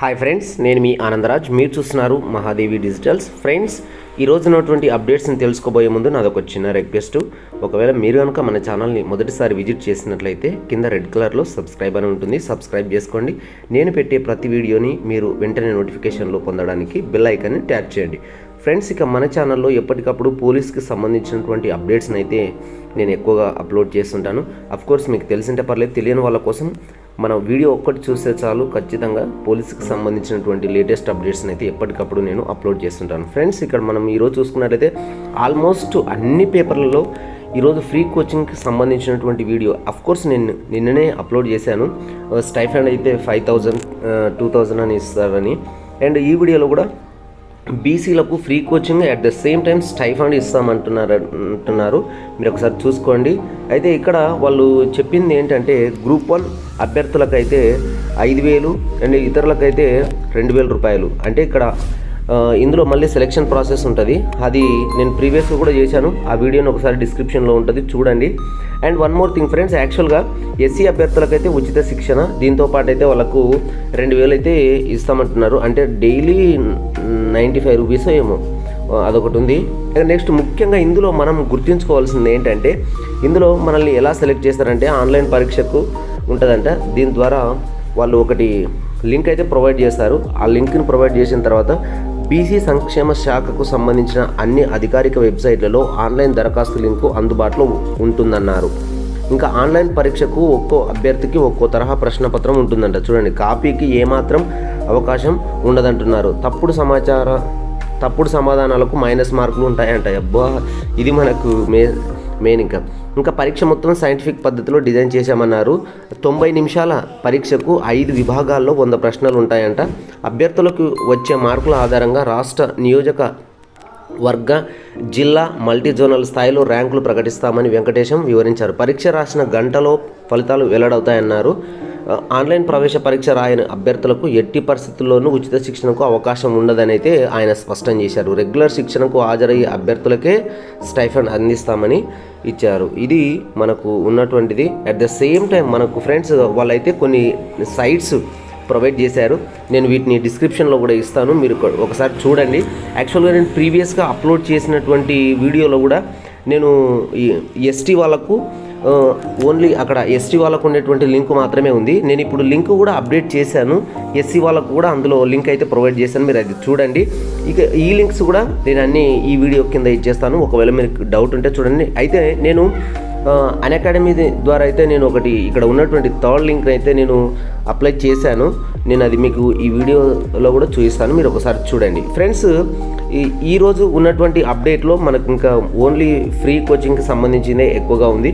Hi friends నేను మీ ఆనందరాజ్. మీరు చూస్తున్నారు మహాదేవి డిజిటల్స్ ఫ్రెండ్స్ ఈ రోజు ఉన్నటువంటి అప్డేట్స్ని తెలుసుకోబోయే ముందు నాదొక చిన్న రిక్వెస్ట్ ఒకవేళ మీరు కనుక మన ఛానల్ని మొదటిసారి విజిట్ చేసినట్లయితే కింద రెడ్ కలర్లో సబ్స్క్రైబ్ అని ఉంటుంది. సబ్స్క్రైబ్ చేసుకోండి. నేను పెట్టే ప్రతి వీడియోని మీరు వెంటనే నోటిఫికేషన్లో పొందడానికి బెల్ ఐకాన్ని ట్యాప్ చేయండి. ఫ్రెండ్స్ ఇక మన ఛానల్లో ఎప్పటికప్పుడు పోలీస్కి సంబంధించినటువంటి అప్డేట్స్ని అయితే నేను ఎక్కువగా అప్లోడ్ చేస్తుంటాను. అఫ్కోర్స్ మీకు తెలిసింటే పర్లేదు తెలియని వాళ్ళ కోసం మన వీడియో ఒక్కటి చూస్తే చాలు. ఖచ్చితంగా పోలీస్కి సంబంధించినటువంటి లేటెస్ట్ అప్డేట్స్ని అయితే ఎప్పటికప్పుడు నేను అప్లోడ్ చేస్తుంటాను. ఫ్రెండ్స్ ఇక్కడ మనం ఈరోజు చూసుకున్నట్లయితే ఆల్మోస్ట్ అన్ని పేపర్లలో ఈరోజు ఫ్రీ కోచింగ్కి సంబంధించినటువంటి వీడియో. అఫ్ కోర్స్ నేను నిన్ననే అప్లోడ్ చేశాను. స్టైఫండ్ అయితే ఫైవ్ థౌజండ్ టూ థౌజండ్ అని ఇస్తారని. అండ్ ఈ వీడియోలో కూడా బీసీలకు free coaching at the same time stipend ఇస్తామంటున్నారు అంటున్నారు. మీరు ఒకసారి చూసుకోండి. అయితే ఇక్కడ వాళ్ళు చెప్పింది ఏంటంటే గ్రూప్ వన్ అభ్యర్థులకైతే ఐదు వేలు అండ్ ఇతరులకైతే రెండు వేల రూపాయలు. అంటే ఇక్కడ ఇందులో మళ్ళీ సెలెక్షన్ ప్రాసెస్ ఉంటుంది. అది నేను ప్రీవియస్గా కూడా చేశాను. ఆ వీడియోని ఒకసారి డిస్క్రిప్షన్లో ఉంటుంది చూడండి. And one more thing friends యాక్చువల్గా ఎస్సీ అభ్యర్థులకైతే ఉచిత శిక్షణ దీంతో పాటు అయితే వాళ్ళకు రెండు వేలు అయితే ఇస్తామంటున్నారు. అంటే డైలీ నైంటీ ఫైవ్ రూపీస్ ఏమో అదొకటి ఉంది. నెక్స్ట్ ముఖ్యంగా ఇందులో మనం గుర్తుంచుకోవాల్సింది ఏంటంటే ఇందులో మనల్ని ఎలా సెలెక్ట్ చేస్తారంటే ఆన్లైన్ పరీక్షకు ఉంటుందంట. దీని ద్వారా వాళ్ళు ఒకటి లింక్ అయితే ప్రొవైడ్ చేస్తారు. ఆ లింక్ని ప్రొవైడ్ చేసిన తర్వాత బీసీ సంక్షేమ శాఖకు సంబంధించిన అన్ని అధికారిక వెబ్సైట్లలో ఆన్లైన్ దరఖాస్తు లింకు అందుబాటులో ఉంటుందన్నారు. ఇంకా ఆన్లైన్ పరీక్షకు ఒక్కో అభ్యర్థికి ఒక్కో తరహా ప్రశ్నపత్రం ఉంటుందంట. చూడండి కాపీకి ఏమాత్రం అవకాశం ఉండదంటున్నారు. తప్పుడు సమాచార తప్పుడు సమాధానాలకు మైనస్ మార్కులు ఉంటాయంట. అబ్బా ఇది మనకు మే మెయిన్ ఇంకా. ఇంకా పరీక్ష మొత్తం సైంటిఫిక్ పద్ధతిలో డిజైన్ చేశామన్నారు. తొంభై నిమిషాల పరీక్షకు ఐదు విభాగాల్లో వంద ప్రశ్నలు ఉంటాయంట అభ్యర్థులకు వచ్చే మార్కుల ఆధారంగా రాష్ట్ర నియోజక వర్గ జిల్లా మల్టీ జోనల్ స్థాయిలో ర్యాంకులు ప్రకటిస్తామని వెంకటేశం వివరించారు. పరీక్ష రాసిన గంటలో ఫలితాలు వెల్లడవుతాయన్నారు. ఆన్లైన్ ప్రవేశ పరీక్ష రాయని అభ్యర్థులకు ఎట్టి పరిస్థితుల్లోనూ ఉచిత శిక్షణకు అవకాశం ఉండదని అయితే ఆయన స్పష్టం చేశారు. రెగ్యులర్ శిక్షణకు హాజరయ్యే అభ్యర్థులకే స్టైఫండ్ అందిస్తామని ఇచ్చారు. ఇది మనకు ఉన్నటువంటిది. అట్ ద సేమ్ టైం మనకు ఫ్రెండ్స్ వాళ్ళైతే కొన్ని సైట్స్ ప్రొవైడ్ చేశారు. నేను వీటిని డిస్క్రిప్షన్లో కూడా ఇస్తాను. మీరు ఒకసారి చూడండి. యాక్చువల్గా నేను ప్రీవియస్గా అప్లోడ్ చేసినటువంటి వీడియోలో కూడా నేను ఎస్టీ వాళ్ళకు ఓన్లీ అక్కడ ఎస్టీ వాళ్ళకు ఉండేటువంటి లింక్ మాత్రమే ఉంది. నేను ఇప్పుడు లింక్ కూడా అప్డేట్ చేశాను. ఎస్సీ వాళ్ళకు కూడా అందులో లింక్ అయితే ప్రొవైడ్ చేశాను. మీరు అది చూడండి. ఇక ఈ లింక్స్ కూడా నేను అన్ని ఈ వీడియో కింద ఇచ్చేస్తాను ఒకవేళ మీకు డౌట్ ఉంటే చూడండి. అయితే నేను అన్ అకాడమీ ద్వారా అయితే నేను ఒకటి ఇక్కడ ఉన్నటువంటి థర్డ్ లింక్ అయితే నేను అప్లై చేశాను. నేను అది మీకు ఈ వీడియోలో కూడా చూపిస్తాను. మీరు ఒకసారి చూడండి. ఫ్రెండ్స్ ఈ ఈరోజు ఉన్నటువంటి అప్డేట్లో మనకు ఇంకా ఓన్లీ ఫ్రీ కోచింగ్కి సంబంధించిందే ఎక్కువగా ఉంది.